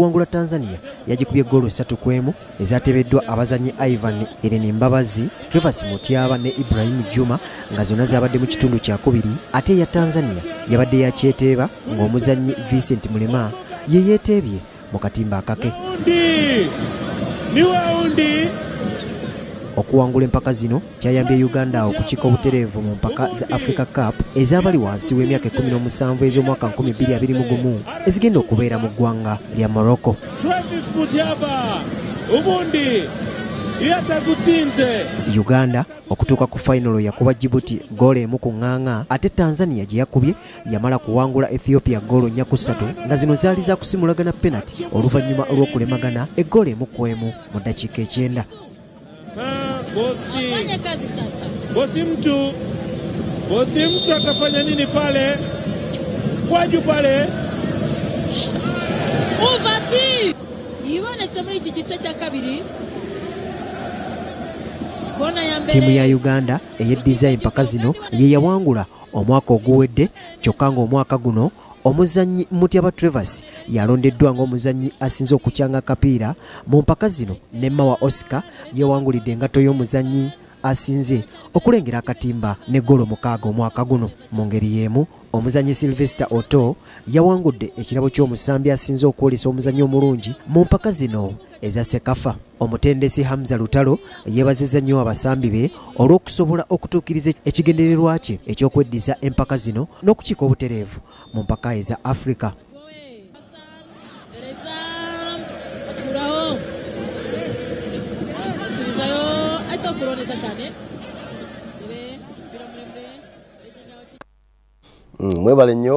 wangula tanzania yagikubye goolo ssatu ku emu ezatebeddwa abazanyi ivan eren mbabazi trevas mutyaba ne ibrahimu juma nga zonna zabadde mu kitundu kyakubiri ate eya tanzania yabadde yakyeteeba ng'omuzanyi vincent mulema ye yeeteebye mu katimba akake. Waundi ni waundi okuwangula empaka zino kyayambye uganda okukiika obutereevu mu mpaka za africa cup ez'abali wansi w'emyaka 17 ez'omwaka 2021 ezigenda okubeera mu ggwanga lya morocco. Ubundi uganda okutuuka ku fayinalo yakuba jibuti goolo emu ku ŋŋaŋa ate tanzania gye yakubye yamala kuwangula ethiopia goolo nnya ku ssatu nga zino zaali za kusimulagana penati oluvannyuma olw'okulemagana eggoolo emu ku emu mu ddakiika ekyenda bosi Fanya kazi sasa. bosi mtu bosi mtu akafanya nini pale kwaju pale Uvati yibonetse muri iki gice cya kabiri. Kona ya mbere. ttiimu ya uganda eyeddiza empaka zino ye yawangula omwaka oguwedde kyokka ng'omwaka guno omuzannyi mutyaba trevas yalondeddwa ng'omuzannyi asinze okukyanga akapiira. Mu mpaka zino ne mawa oscar yewangulidde engato y'omuzannyi asinze okulengera akatimba ne golo mukaaga omwaka guno. Mu ngeri y'emu omuzannyi sylvester oto yawangudde ekirabo ky'omusambi asinze okwolesa omuzannyi omulungi. Mu mpaka zino eza sekafa. Omutendesi hamza lutalo yeebazizza nnyo abasambi be olw'okusobola okutuukiriza ekigendererwa kye eky'okweddiza empaka zino n'okukiika obutereevu mu mpaka eza wa Mm, mwebale nnyo